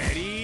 Ready?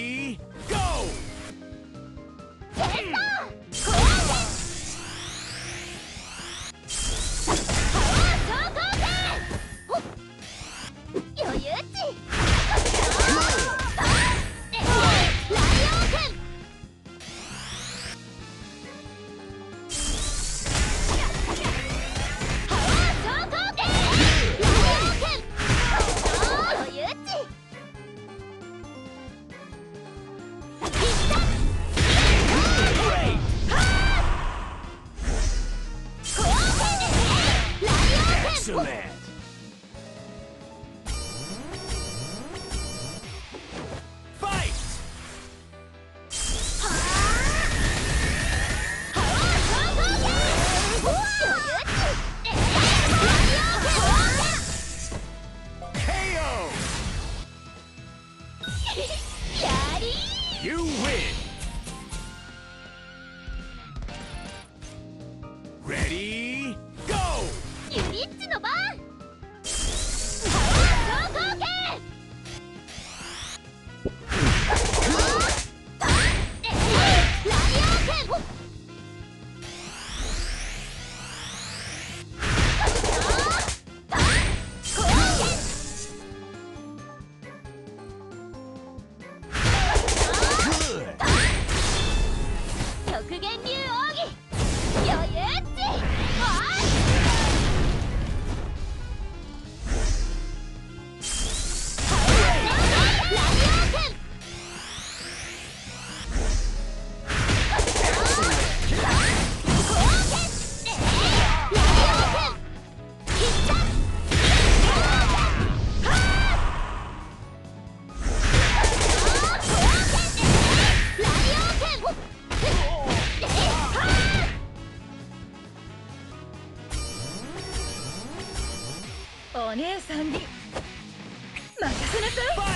that. KO! you win! お姉さんに任せなさい。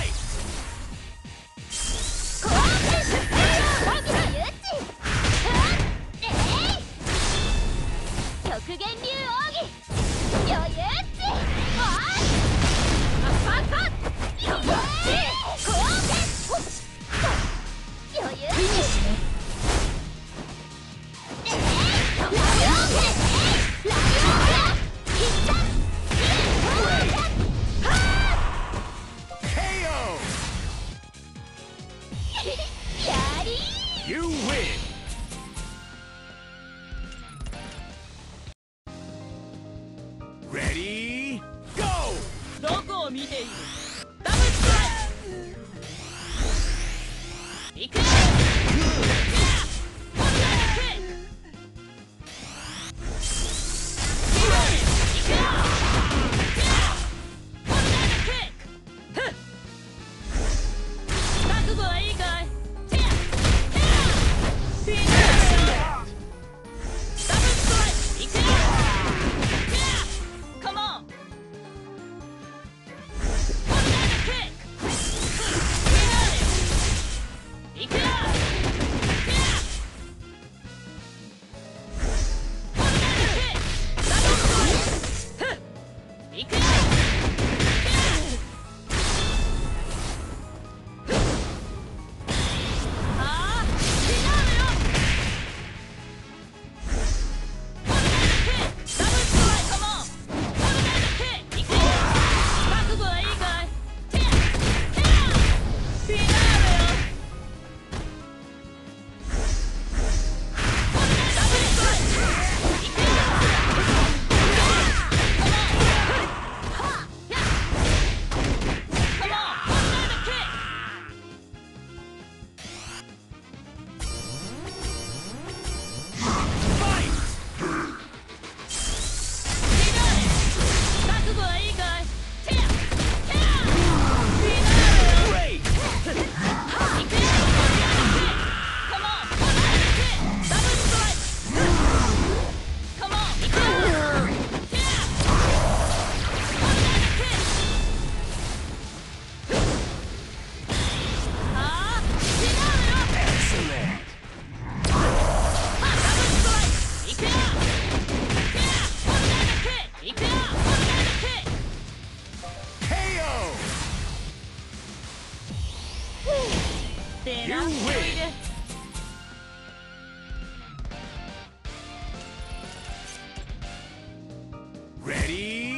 ってえなおい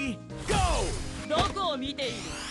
ーどこを見ている。